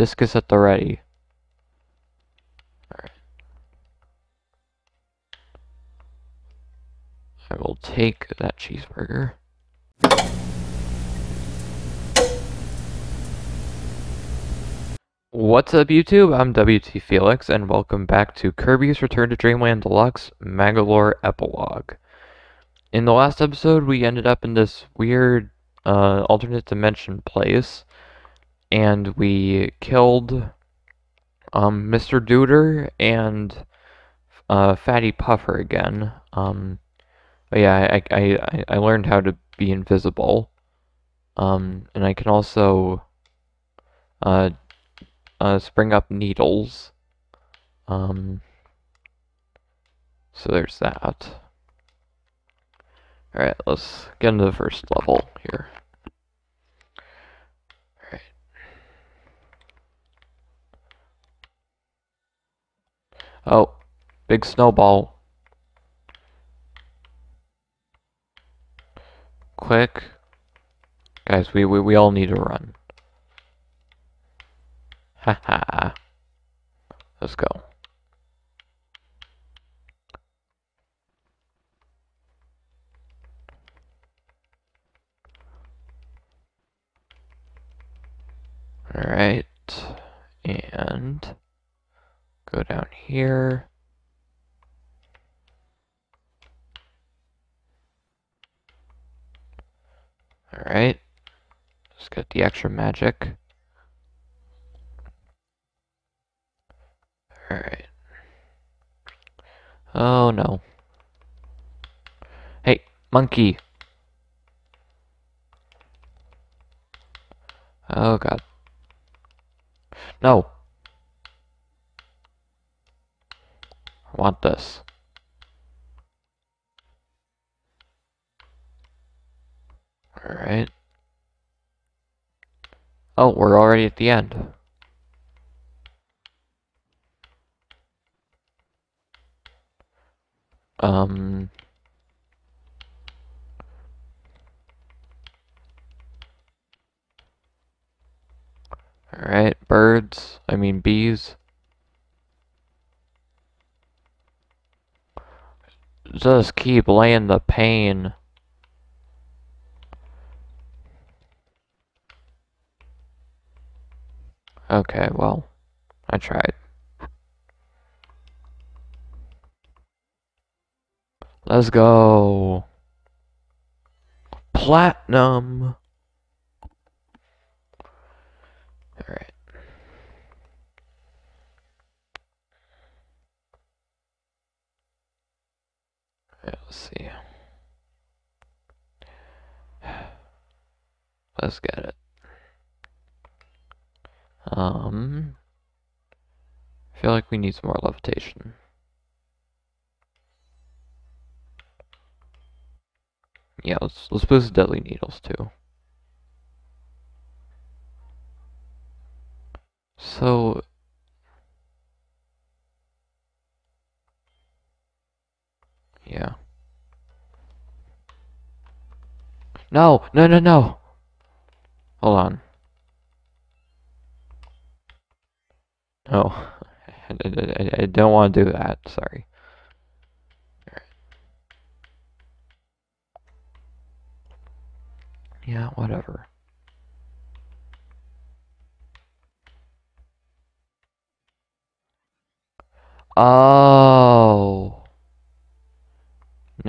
Discus at the ready. Alright. I will take that cheeseburger. What's up YouTube? I'm WT Felix and welcome back to Kirby's Return to Dreamland Deluxe Magolor Epilogue. In the last episode we ended up in this weird uh, alternate dimension place and we killed um, Mr. Dooter and uh, Fatty Puffer again. Um, but yeah, I, I, I learned how to be invisible. Um, and I can also uh, uh, spring up needles. Um, so there's that. Alright, let's get into the first level here. Alright. Oh, big snowball. Quick. Guys, we, we, we all need to run. Haha. Let's go. Alright. And go down here. Alright. Let's get the extra magic. Alright. Oh no. Hey, monkey. Oh god. No. I want this. Alright. Oh, we're already at the end. Um... Alright, birds, I mean bees. Just keep laying the pain. Okay, well, I tried. Let's go. Platinum. Let's see. Let's get it. Um, I feel like we need some more levitation. Yeah, let's let's boost deadly needles too. So yeah. No, no, no, no. Hold on. No, I, I, I don't want to do that. Sorry. Yeah, whatever. Oh.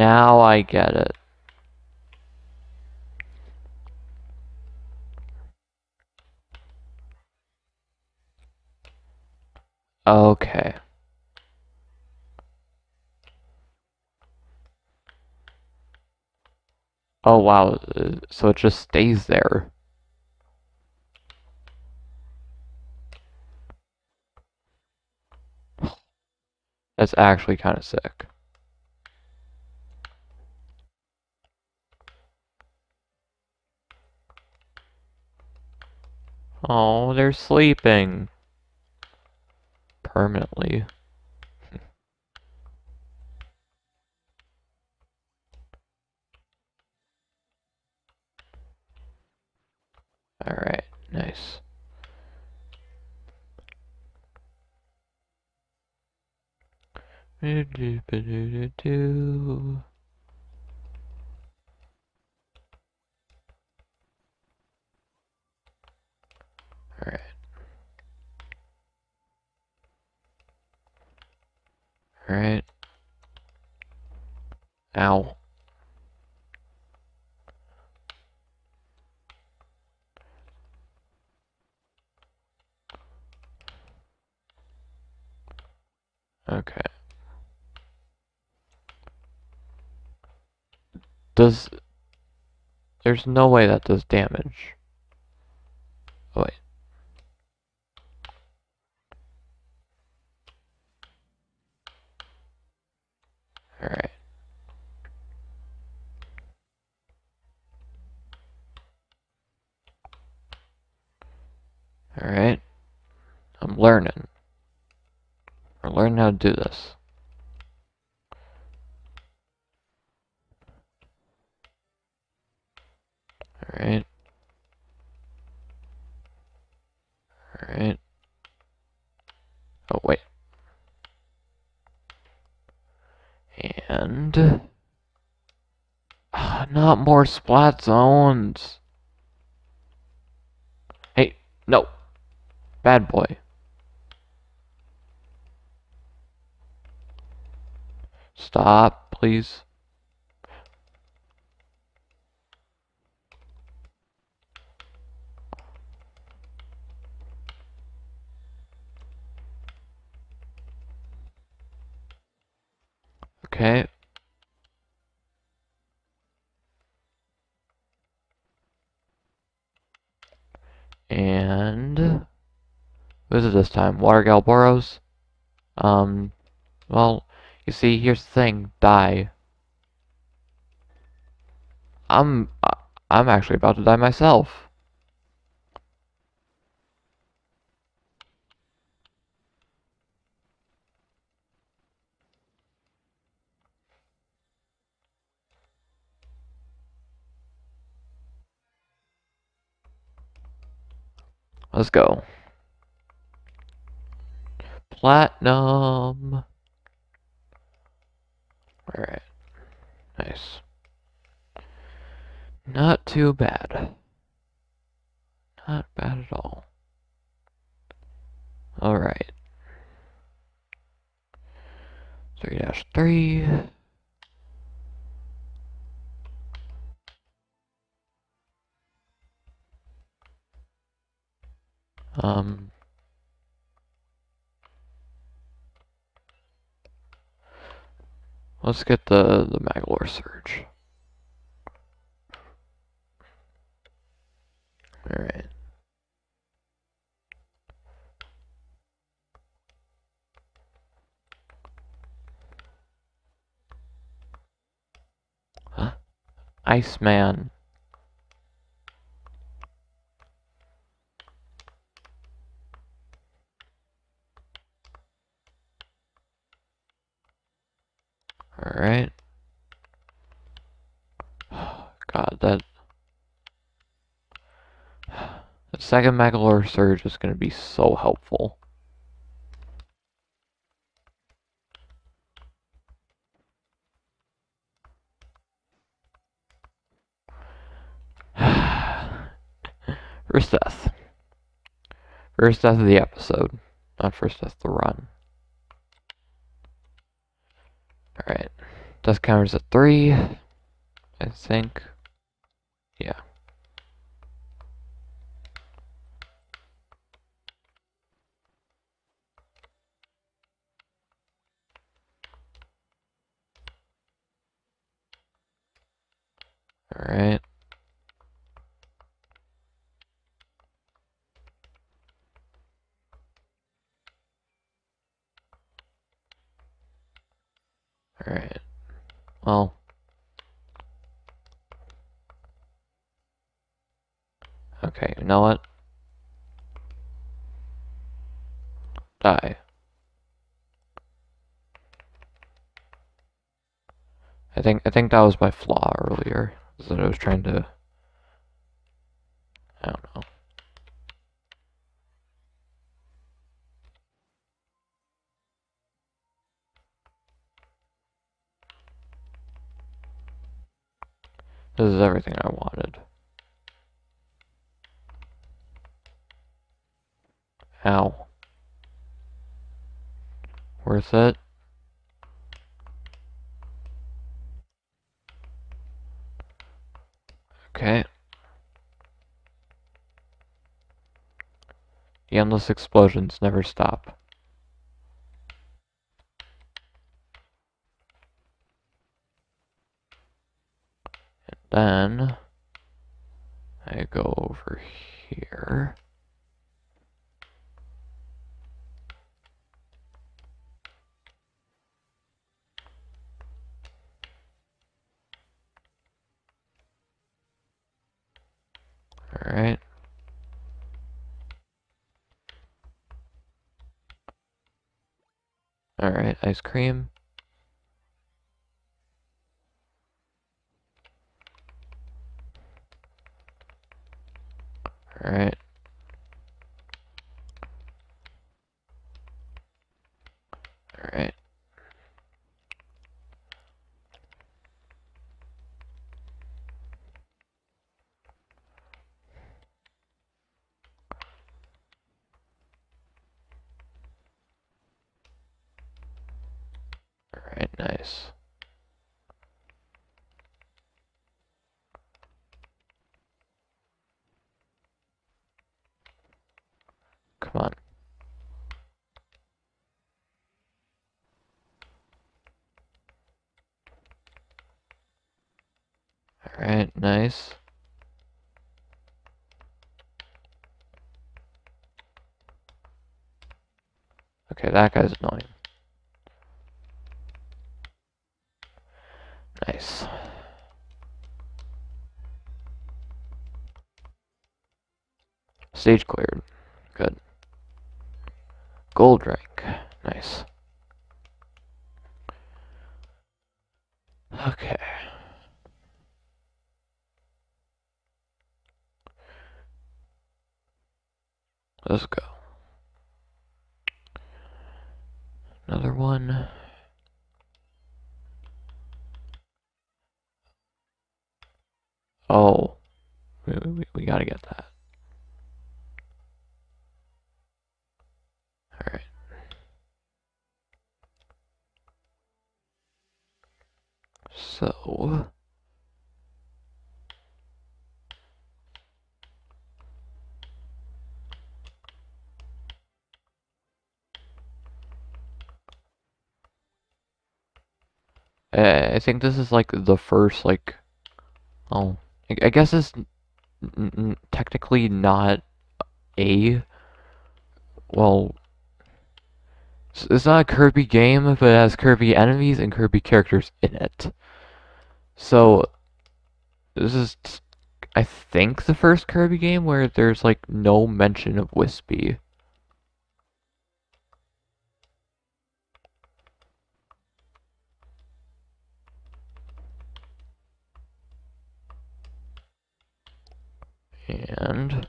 Now I get it. Okay. Oh wow, so it just stays there. That's actually kind of sick. Oh, they're sleeping. Permanently. Alright, nice. Do, do, do, do, do. Do-do-do-do-do. Alright. Alright. Ow. Okay. Does... There's no way that does damage. Oh, wait. Alright. Alright. I'm learning. I'm learning how to do this. Alright. Alright. Oh, wait. And... Ah, not more splat zones. Hey, no. Bad boy. Stop, please. Okay. And what is it this time? Water Galboros? Um, well, you see, here's the thing. Die. I'm, I'm actually about to die myself. Let's go. Platinum. Alright. Nice. Not too bad. Not bad at all. Alright. 3 Um, let's get the, the Magolor Surge. Alright. Huh? Iceman. Alright. God, that... Second Magolor Surge is going to be so helpful. first death. First death of the episode. Not first death of the run. Alright. Death counters at three. I think. Yeah. Alright. Alright. Well. Okay, you know what? Die. I think I think that was my flaw earlier. That I was trying to I don't know. This is everything I wanted. Ow. Worth it? Okay. The endless explosions never stop. And then I go over here. Alright. Alright, ice cream. Alright. Alright. Alright, nice. Come on. Alright, nice. Okay, that guy's annoying. Nice. Stage cleared. Good. Gold rank. Nice. Okay. Let's go. Another one. Oh. We, we, we gotta get that. Alright. So... I think this is like the first like oh I guess it's technically not a well it's not a Kirby game but it has Kirby enemies and Kirby characters in it. So this is I think the first Kirby game where there's like no mention of Whispy and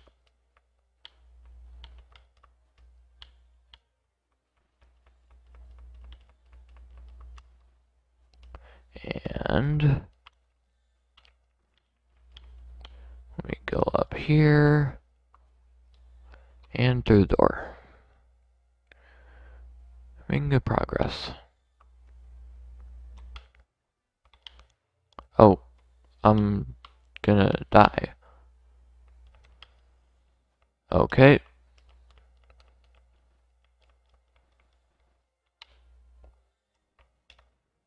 and let me go up here and through the door. Making good progress. Oh, I'm gonna die. Okay.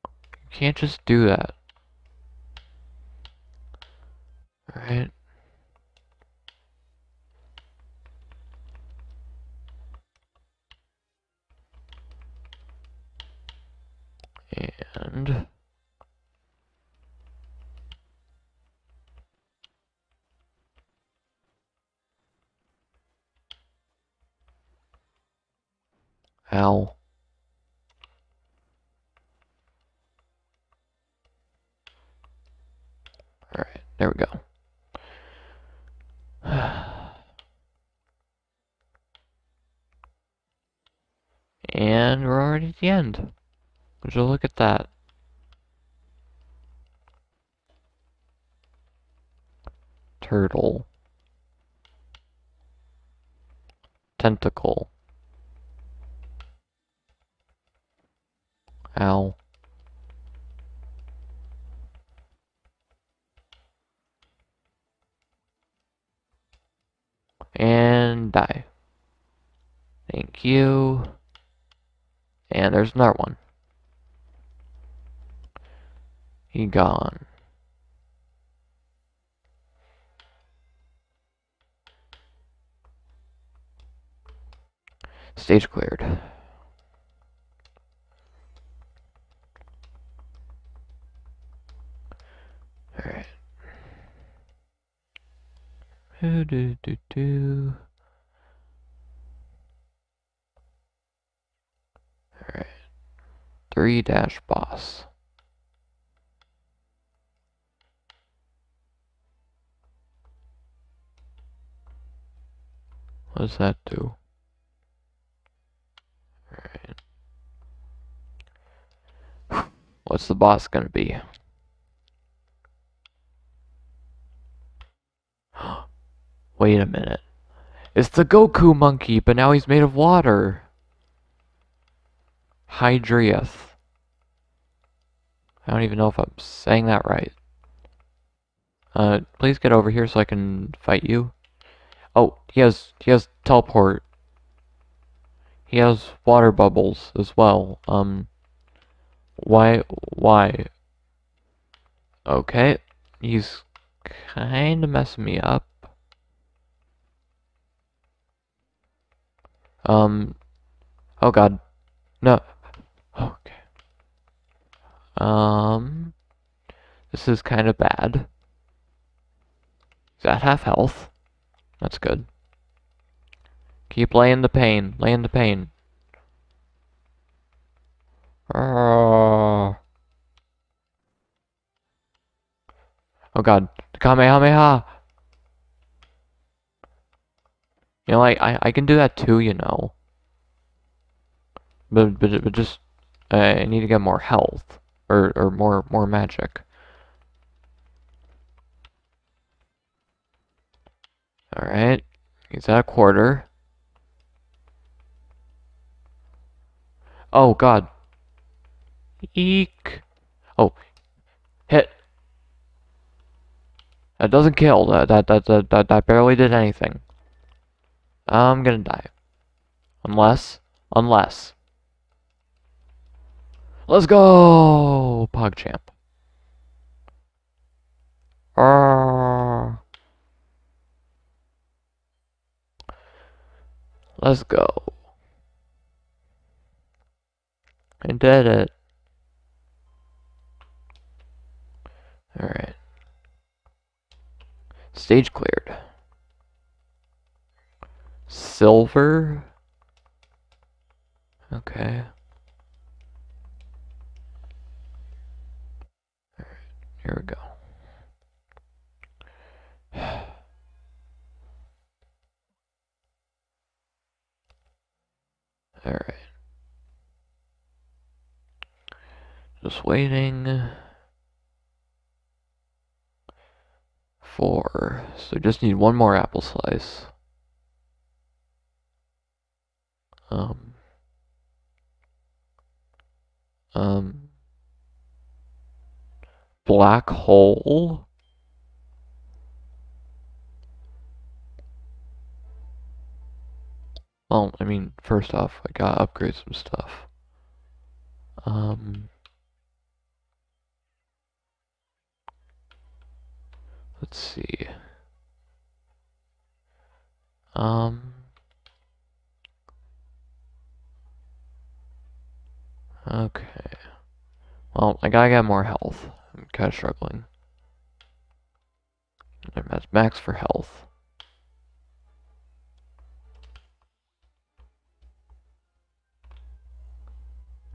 You can't just do that. Alright. And... Ow. Alright, there we go. and we're already at the end. Would you look at that? Turtle. Tentacle. Ow. And die. Thank you. And there's another one. He gone. Stage cleared. Alright. Do do do do. Alright. Three dash boss. What does that do? Alright. What's the boss gonna be? Wait a minute. It's the Goku monkey, but now he's made of water. Hydrius. I don't even know if I'm saying that right. Uh, please get over here so I can fight you. Oh, he has he has teleport. He has water bubbles as well. Um, why why? Okay, he's kind of messing me up. Um, oh god, no. Okay. Um, this is kind of bad. Is that half health? That's good. Keep laying the pain. Laying the pain. Oh, oh god. Kamehameha! You know, I, I can do that too, you know. But, but, but just, uh, I need to get more health. Or, or more, more magic. Alright. He's at a quarter. Oh, God. Eek. Oh. Hit. That doesn't kill. That, that, that, that, that, that barely did anything. I'm gonna die. Unless, unless. Let's go! PogChamp. Let's go. I did it. Alright. Stage cleared. Silver? Okay. here we go. Alright. Just waiting for, so just need one more apple slice. Um, um, black hole. Well, I mean, first off, I gotta upgrade some stuff. Um, let's see. Um, Okay. Well, I gotta get more health. I'm kinda struggling. At max for health.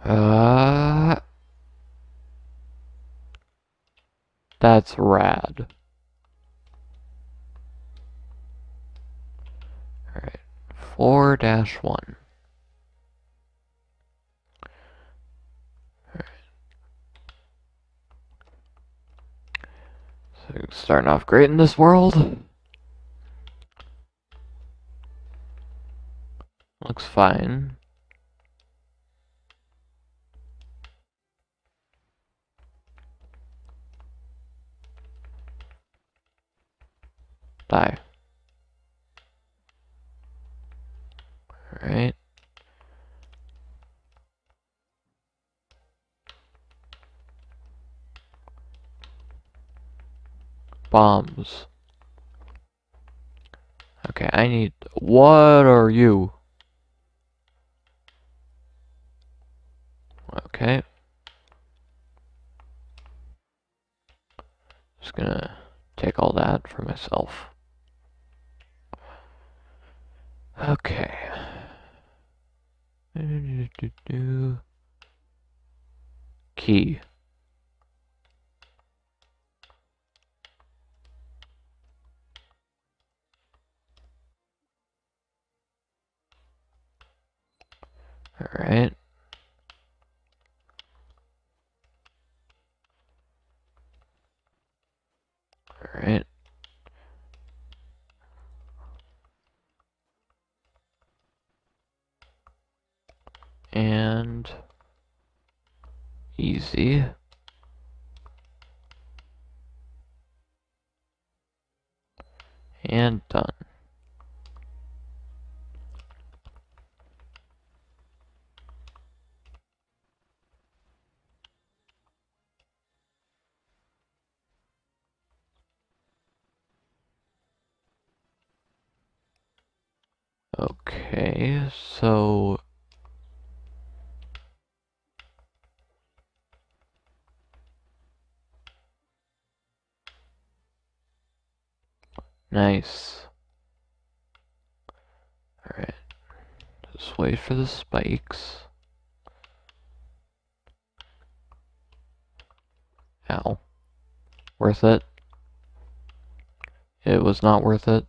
Uh, that's rad. Alright. 4 starting off great in this world. Looks fine. Die. Bombs. Okay, I need... What are you? Okay. Just gonna take all that for myself. Okay. Key. Alright. Alright. And easy. And done. Okay, so Nice. Alright. Just wait for the spikes. Ow. Worth it? It was not worth it.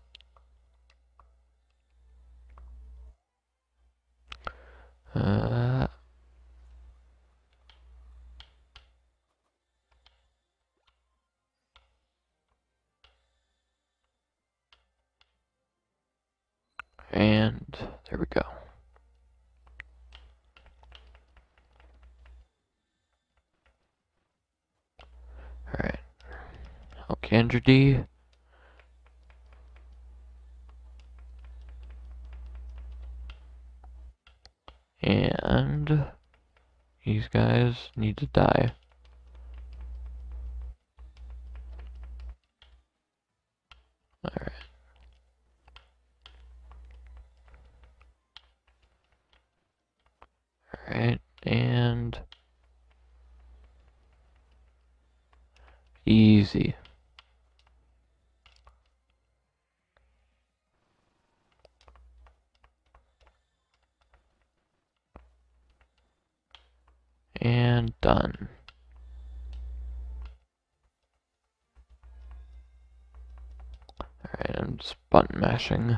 Uh, and there we go. Alright. Alcandra D. And these guys need to die. Alright. Alright, and easy. And done. Alright, I'm just button mashing.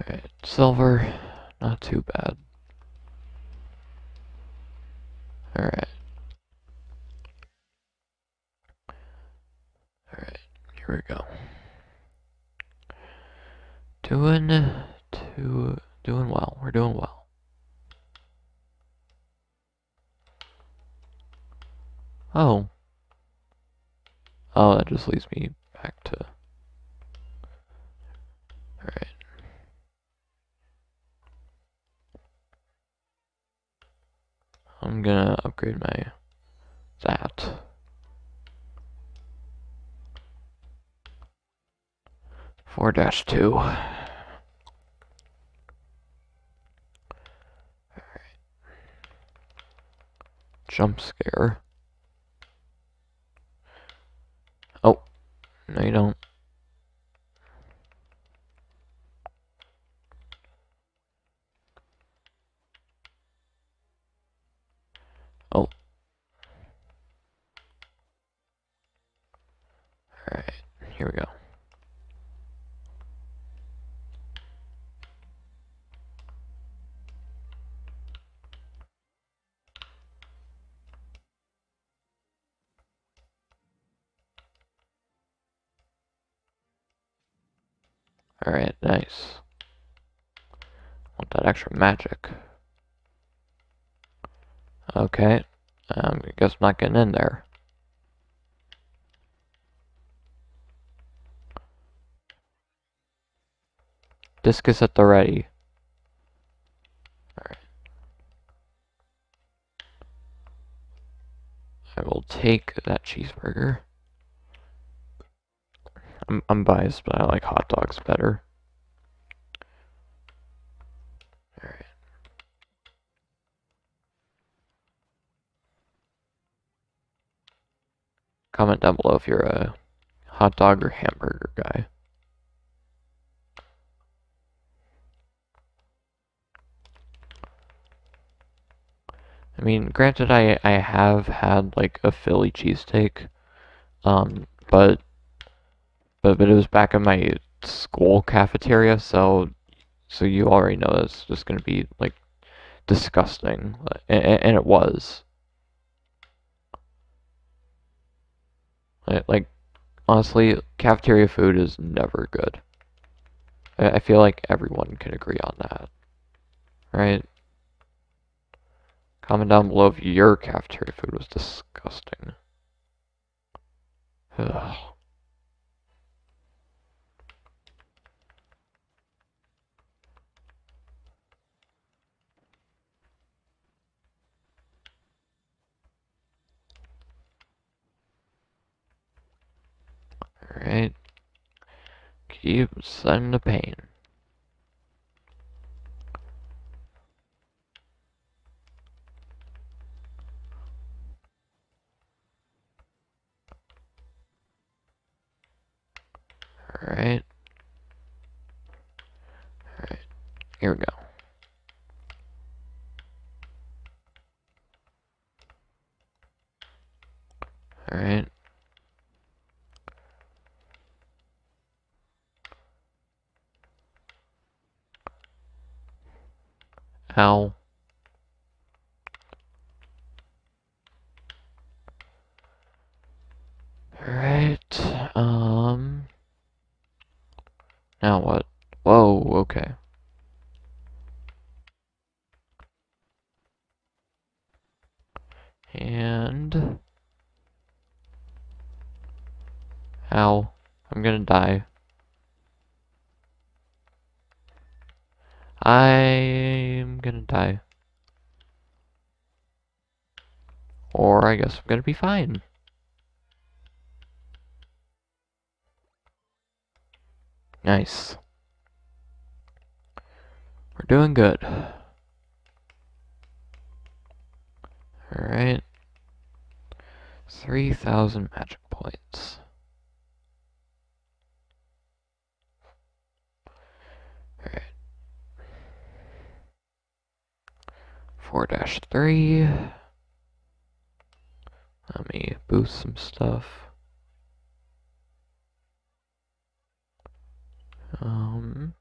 Alright, silver, not too bad. Alright. Alright, here we go. Doing, to, doing well, we're doing well. Oh. Oh, that just leads me back to... Alright. I'm gonna upgrade my... that. Four dash two. Jump scare. Oh, no you don't. Oh. Alright, here we go. Alright, nice. Want that extra magic. Okay. Um, I guess I'm not getting in there. Discus at the ready. Alright. I will take that cheeseburger. I'm, I'm biased, but I like hot dogs better. Alright. Comment down below if you're a hot dog or hamburger guy. I mean, granted, I, I have had like a Philly cheesesteak, um, but but but it was back in my school cafeteria, so so you already know it's just gonna be like disgusting, and, and it was. Like, honestly, cafeteria food is never good. I feel like everyone can agree on that, right? Comment down below if your cafeteria food was disgusting. Ugh. Alright. Keep sending the pain. Alright. Alright. Here we go. Alright. Ow. Alright, um... Now what? Whoa, okay. And... Ow. I'm die. I'm gonna die. Or I guess I'm gonna be fine. Nice. We're doing good. Alright. 3,000 magic points. Alright. 4 dash 3. Let me boost some stuff. Um,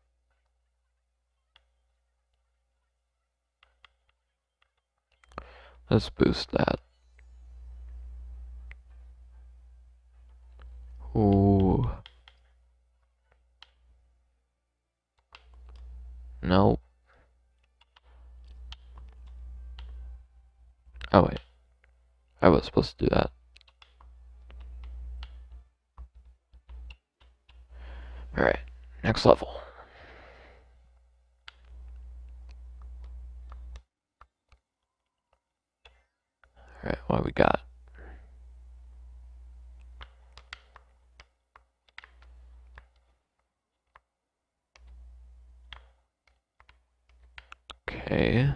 let's boost that. Ooh. Nope. Oh wait. I was supposed to do that. Alright. Next level. Alright, what we got? Okay.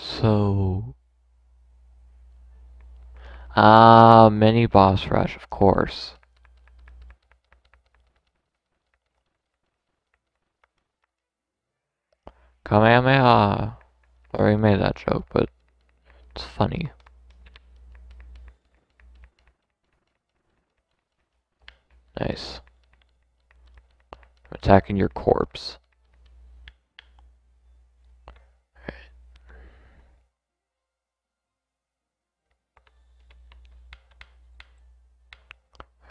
So... Ah, mini boss rush, of course. Kamehameha. I already made that joke, but it's funny. Nice. I'm attacking your corpse.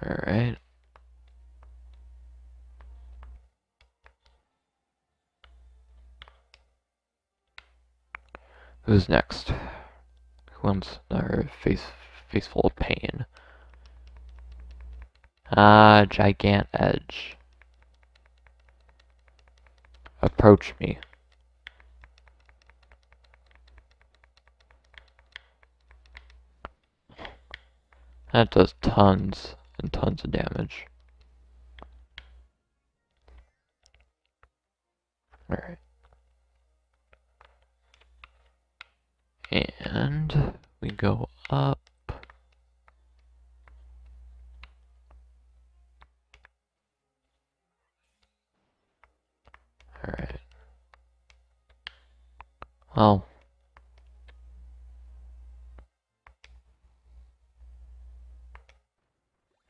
Alright. Who's next? Who wants our face face full of pain? Ah, gigant edge. Approach me. That does tons and tons of damage. Alright. And we go up. Alright. Well.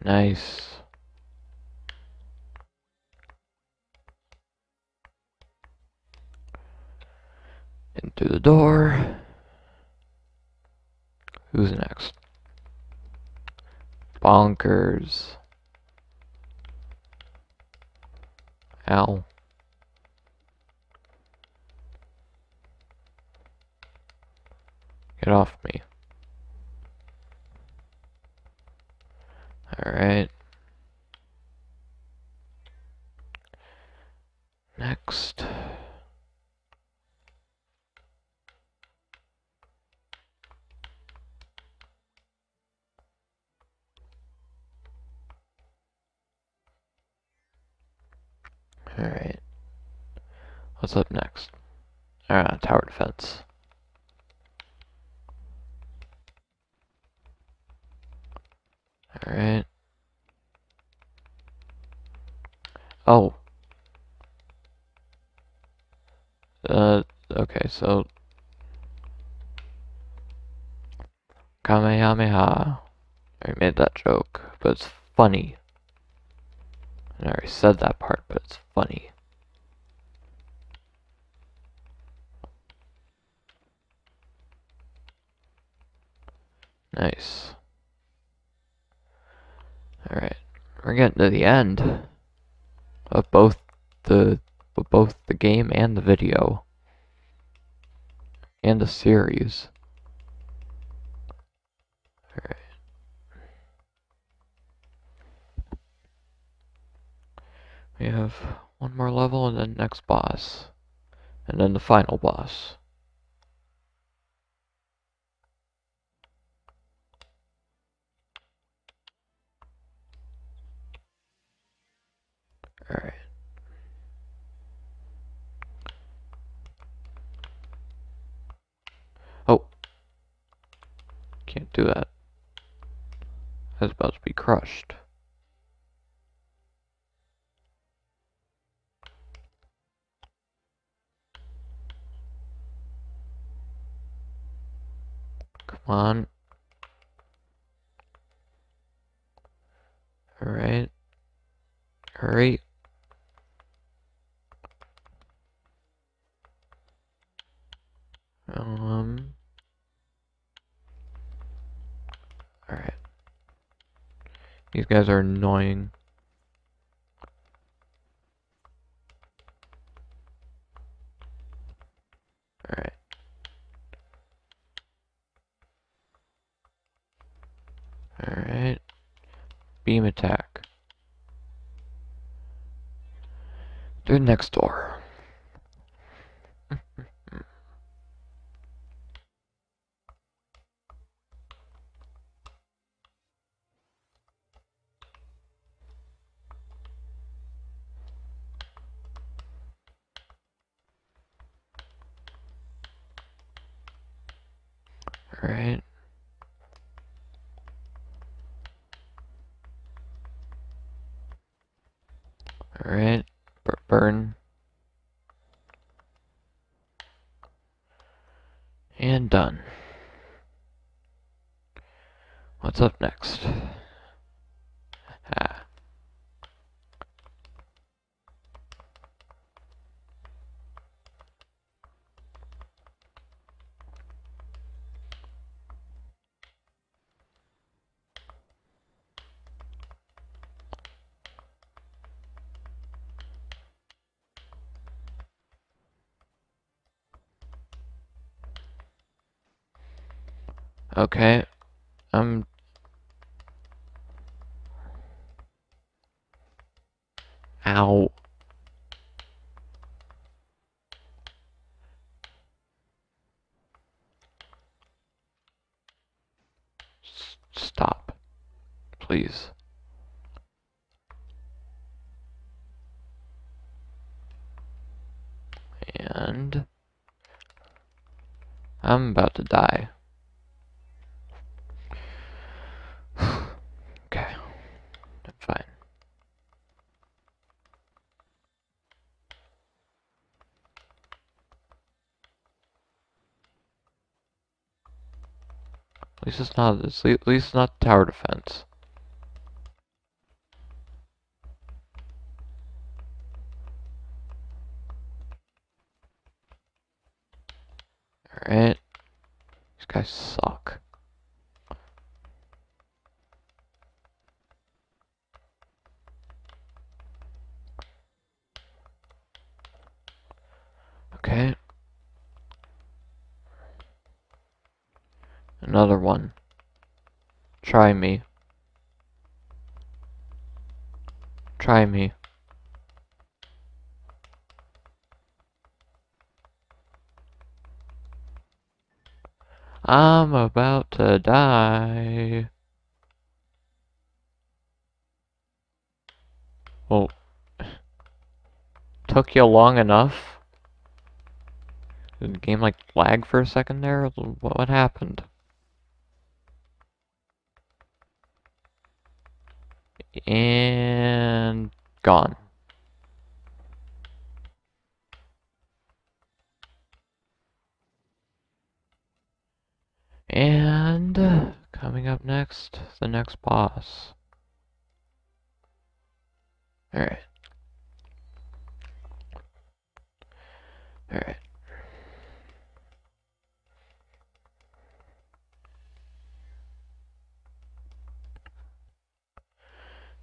Nice. In through the door. Who's next? Bonkers. Ow. Get off me. Alright. Next. Alright. What's up next? Ah, tower defense. Alright. Oh. Uh, okay, so... Kamehameha. I made that joke, but it's funny. I already said that part, but it's funny. Nice. Alright. We're getting to the end of both the of both the game and the video. And the series. Alright. We have one more level and then next boss. And then the final boss. Alright. Oh. Can't do that. Was about to be crushed. Come on. Alright. Hurry. Um. Alright. These guys are annoying. Alright. Alright. Beam attack. Through next door. What's up next? Ah. Okay, I'm I'm about to die. okay. Fine. At least it's not. At least it's not tower defense. Alright. These guys suck. Okay. Another one. Try me. Try me. I'm about to die. Well, took you long enough? Did the game like lag for a second there? What, what happened? And gone. And uh, coming up next, the next boss. Alright. Alright.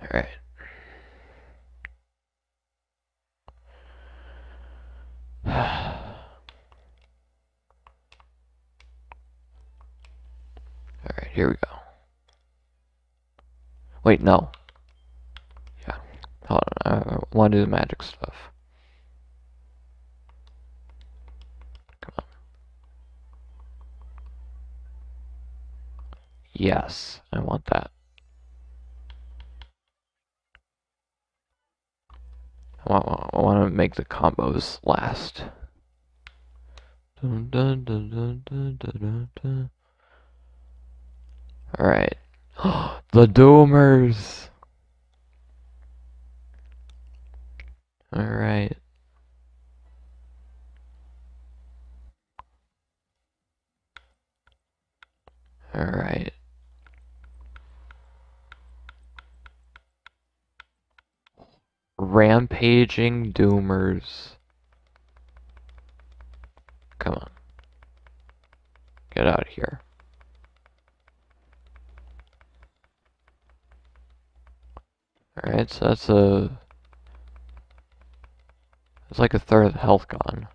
Alright. Alright, here we go. Wait, no. Yeah. Hold on, I want to do the magic stuff. Come on. Yes, I want that. I want, to make the combos last. Alright. the Doomers! Alright. Alright. Rampaging Doomers. Come on. Get out of here. Alright, so that's a... It's like a third of the health gone.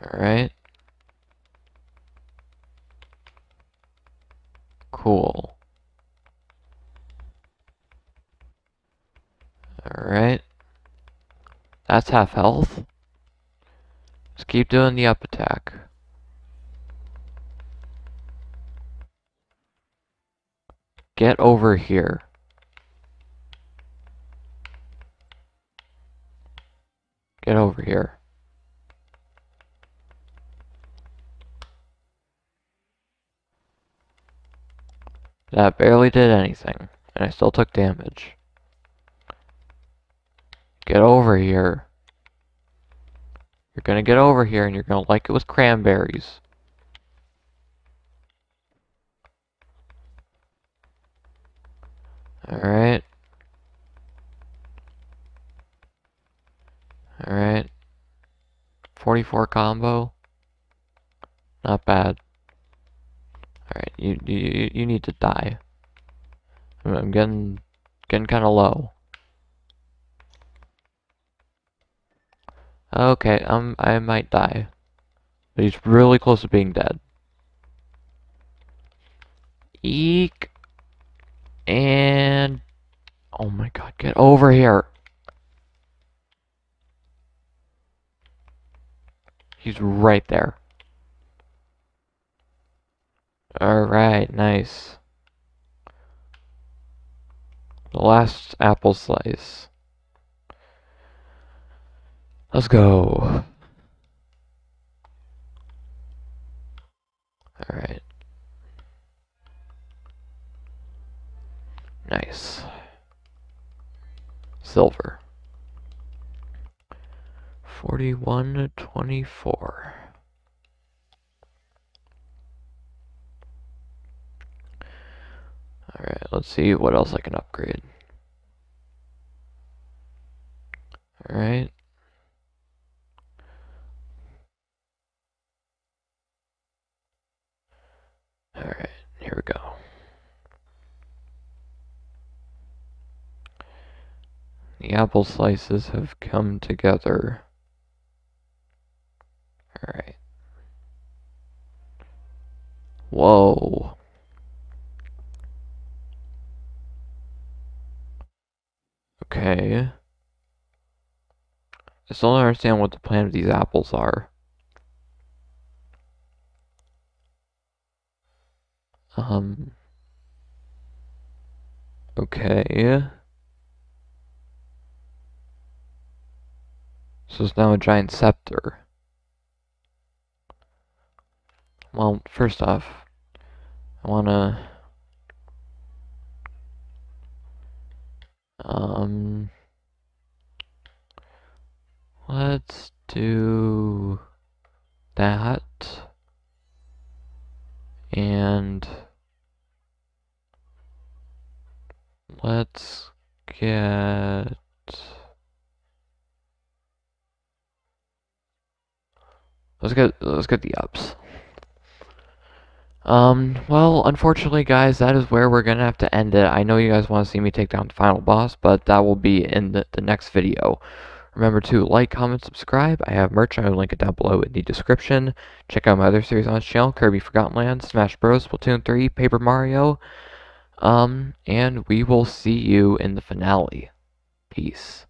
Alright. Cool. Alright. That's half health. Just keep doing the up attack. Get over here. Get over here. That barely did anything, and I still took damage. Get over here. You're gonna get over here and you're gonna like it with cranberries. Alright. Alright. 44 combo. Not bad. Alright, you, you you need to die. I'm getting getting kinda low. Okay, um, I might die. But he's really close to being dead. Eek. And... Oh my god, get over here. He's right there. Alright, nice. The last apple slice. Let's go. Alright. Nice. Silver. 41 to 24. Alright, let's see what else I can upgrade. Alright. Alright, here we go. The apple slices have come together. Alright. Whoa. Okay. I still don't understand what the plan of these apples are. Um. Okay. So it's now a giant scepter. Well, first off, I wanna... Um... Let's do that. And let's get let's get let's get the ups. Um, well, unfortunately, guys, that is where we're gonna have to end it. I know you guys want to see me take down the final boss, but that will be in the, the next video. Remember to like, comment, subscribe. I have merch. I will link it down below in the description. Check out my other series on this channel, Kirby Forgotten Land, Smash Bros, Splatoon 3, Paper Mario. Um, and we will see you in the finale. Peace.